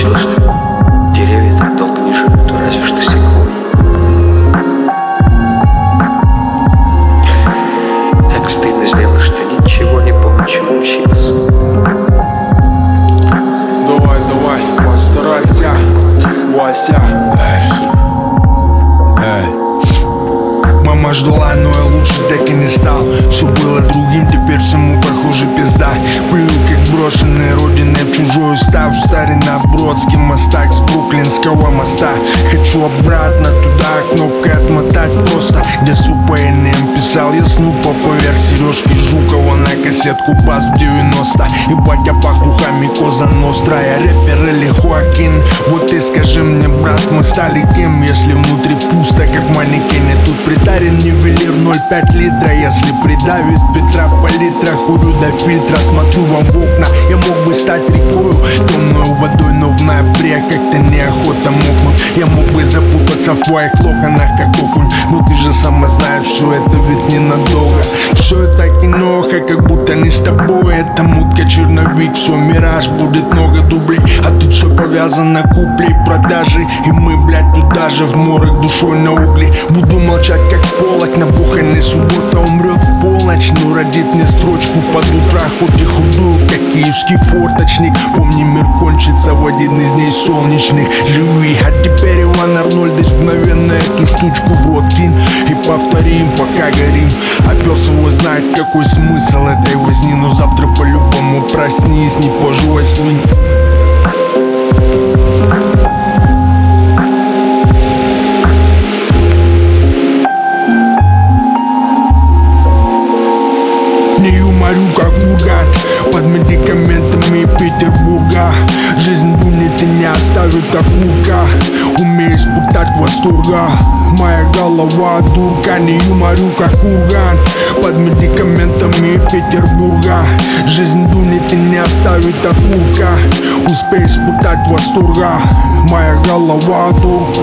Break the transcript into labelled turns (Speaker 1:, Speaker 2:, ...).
Speaker 1: что деревья так долго не живут, то разве что секвой. Так стыдно сделать, что ничего не помню, чему учиться.
Speaker 2: Давай, давай, постарайся, Вася Мама ждала, но я лучше так и не стал. Все было другим, теперь всему похоже пизда. Плюю, как брошенный родины чужой устав Старина Бродский мостак с Бруклинского моста. Хочу обратно туда, кнопкой отмотать просто. Где с упоением писал я снупа поверх Сережки Жукова на кассетку бас в 90 И батя пах духами Коза Ностра Я рэпер или Хоакин? Вот ты скажи мне, брат, мы стали кем? Если внутри пусто, как манекены. Тут притарен нивелир 0,5 литра. Если придавит Петра палитра Курю до фильтра, смотрю вам в окна Я мог запутаться в твоих локонах, как окунь. Но ты же сама знаешь, все это ведь ненадолго. Все это киноха, как будто не с тобой. Это мутка, черновик, все мираж Будет много дублей, а тут все повязано куплей Продажи, и мы, блядь, туда же В морок душой на угли. Буду молчать, как полок умрет в полночь Но родит мне строчку под утро. Хоть и худую, как киевский форточник. Помни, мир кончится в один из дней солнечных. Живи, а теперь Иван Арнольдович Мгновенно эту штучку в рот кинь. И повторим, пока горим. А пес его знает, какой смысл этой возни. Но завтра по-любому проснись, не позже восьми медикаментами Петербурга. Жизнь дунет и не оставит окурка. Умею испытать восторга. Моя голова дурка Не юморю, как урган. Под медикаментами Петербурга. Жизнь дунет и не оставит окурка. Успей испытать восторга. Моя голова дурка